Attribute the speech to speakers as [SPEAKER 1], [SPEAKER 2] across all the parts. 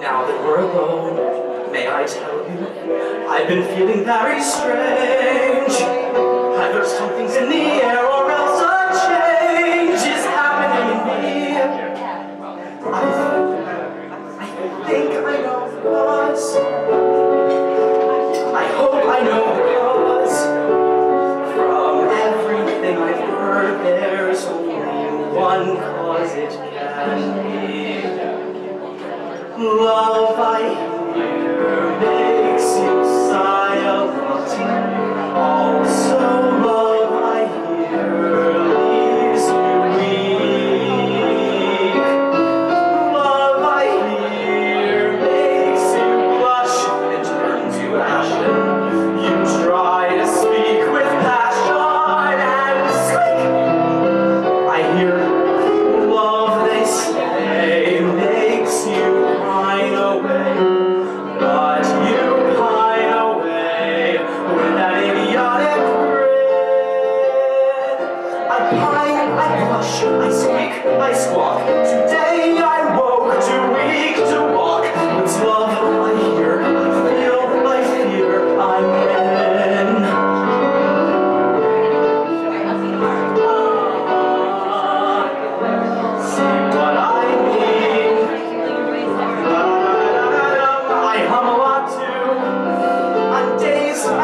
[SPEAKER 1] Now that we're alone, may I tell you, I've been feeling very strange. I Either something's in the air or else a change is happening in me. I, I think I know the cause. I hope I know the cause. From everything I've heard, there's only one cause it can be. Love I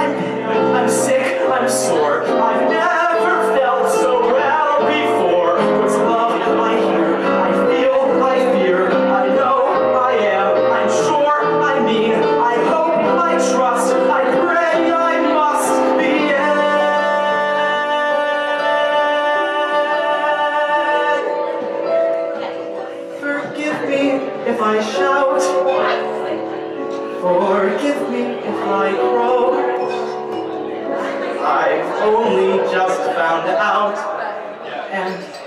[SPEAKER 1] I'm sick, I'm sore. I've never felt so well before. What's love I feel, I know, I am, I'm sure, I mean, I hope, I trust, I pray, I must be. Forgive me if I shout. Forgive me if I croak. Only just found out, and